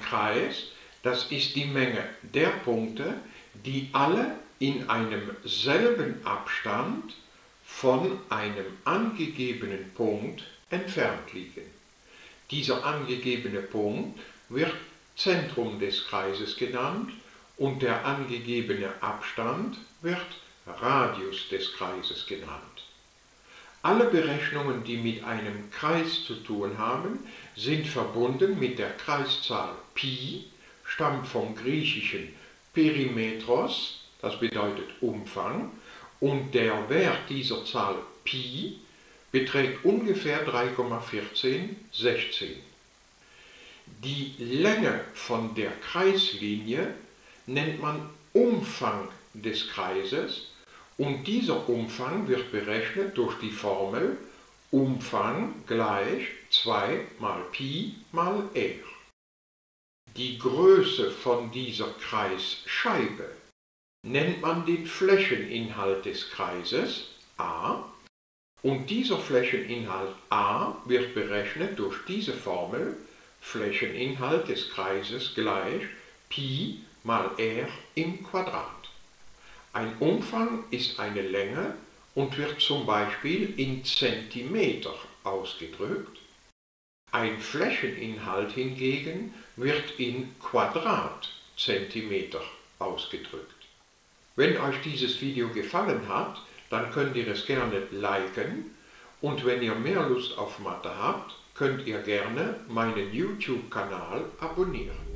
Kreis, das ist die Menge der Punkte, die alle in einem selben Abstand von einem angegebenen Punkt entfernt liegen. Dieser angegebene Punkt wird Zentrum des Kreises genannt und der angegebene Abstand wird Radius des Kreises genannt. Alle Berechnungen, die mit einem Kreis zu tun haben, sind verbunden mit der Kreiszahl Pi, stammt vom griechischen Perimetros, das bedeutet Umfang, und der Wert dieser Zahl Pi beträgt ungefähr 3,1416. Die Länge von der Kreislinie nennt man Umfang des Kreises und dieser Umfang wird berechnet durch die Formel Umfang gleich 2 mal Pi mal r. Die Größe von dieser Kreisscheibe nennt man den Flächeninhalt des Kreises a und dieser Flächeninhalt a wird berechnet durch diese Formel Flächeninhalt des Kreises gleich Pi mal r im Quadrat. Ein Umfang ist eine Länge und wird zum Beispiel in Zentimeter ausgedrückt. Ein Flächeninhalt hingegen wird in Quadratzentimeter ausgedrückt. Wenn euch dieses Video gefallen hat, dann könnt ihr es gerne liken und wenn ihr mehr Lust auf Mathe habt, könnt ihr gerne meinen YouTube-Kanal abonnieren.